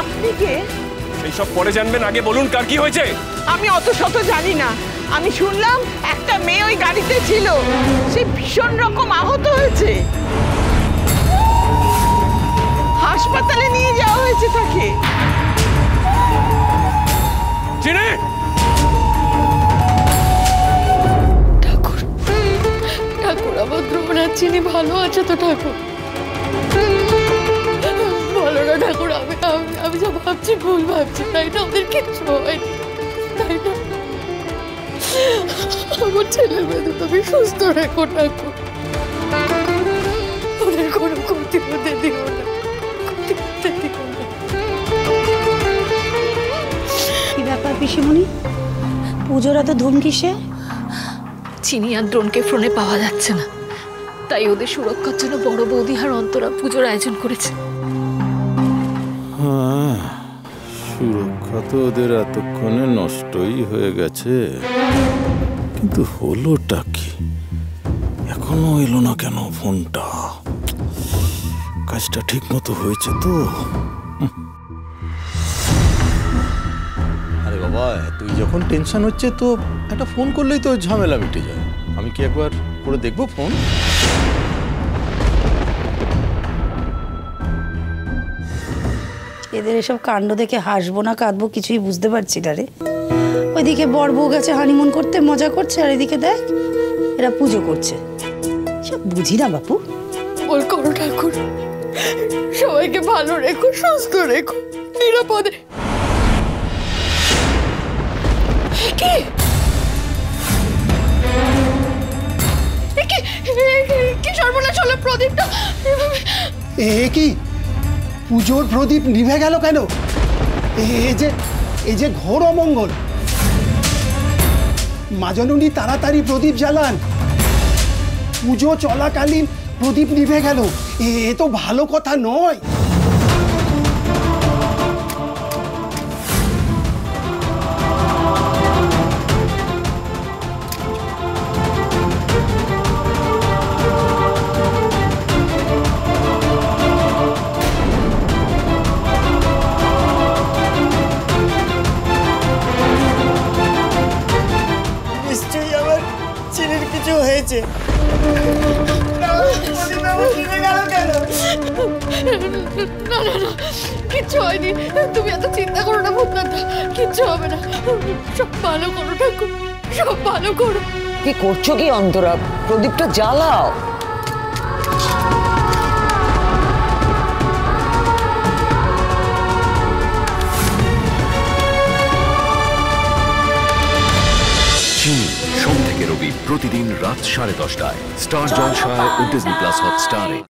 আপনি কে এইসব পরে জানবেন আগে বলুন কার কি হয়েছে। আমি অত শত জানি না। আমি শুনলাম একটা মেয়ে ওই গাড়িতে ছিল। সে ভীষণ রকম আহত হয়েছে। হাসপাতালে নিয়ে যাওয়া হয়েছে তাকে। চিনি? ঠাকুর ঠাকুর আমার দ্রোণার চিনি ভালো আছে তো ঠাকুর? বলো না ঠাকুর আমি ভাবছি তাই না? ওদের কিচ্ছু হয়নি তাই না? আমার ছেলে মেয়ে দুটো তুমি সুস্থ রেখো ঠাকুর ওদের কোনো ক্ষতি হতে দিও না ক্ষতি হতে দিও না। কি ব্যাপার পিসিমণি? পুজোর এত ধুম কিসে? চিনি আর দ্রোণকে ফোনে পাওয়া যাচ্ছে না। তাই ওদের সুরক্ষার জন্য বড় বৌদি আর অন্তরা পুজোর আয়োজন করেছে। সুরক্ষা তো ওদের এতক্ষণে নষ্টই হয়ে গেছে। কিন্তু হলোটা কি? এখনও এলো না কেন ফোনটা? কাজটা ঠিক মতো হয়েছে তো? আরে বাবা, তুই যখন টেনশন হচ্ছে তো একটা ফোন করলেই তো ঝামেলা মিটে যায়। আমি কি একবার করে দেখব ফোন? এদের এসব কাণ্ড দেখে হাসবো না কাঁদবো কিছুই বুঝতে পারছি না রে। ওইদিকে বর বউ গেছে হানিমুন করতে মজা করছে আর এদিকে দেখ এরা পুজো করছে। সব বুঝি না বাপু? বল করো ঠাকুর সবাইকে ভালো রেখো সুস্থ রেখো নিরাপদে। কি? কি? এ কি- কি সর্বনাশ হলো প্রদীপটা? এ কি? পুজোর প্রদীপ নিভে গেল কেন? এ যে এই যে ঘোর অমঙ্গল। মাজনুনি তাড়াতাড়ি প্রদীপ জ্বালান। পুজো চলাকালীন প্রদীপ নিভে গেল। এ এ তো ভালো কথা নয়। নিশ্চয়ই আমার চিনির কিছু হয়েছে। না না না কিচ্ছু হয়নি। তুমি এত চিন্তা করো না ভূতনাথ কিচ্ছু হবে না। সব ভালো করো ঠাকুর সব ভালো করো। কি করছ কি অন্তরা? প্রদীপটা জ্বালাও। চিনি সোম থেকে রবি প্রতিদিন রাত সাড়ে দশটায়। স্টার জলসায় ও ডিজনি প্লাস হটস্টারে।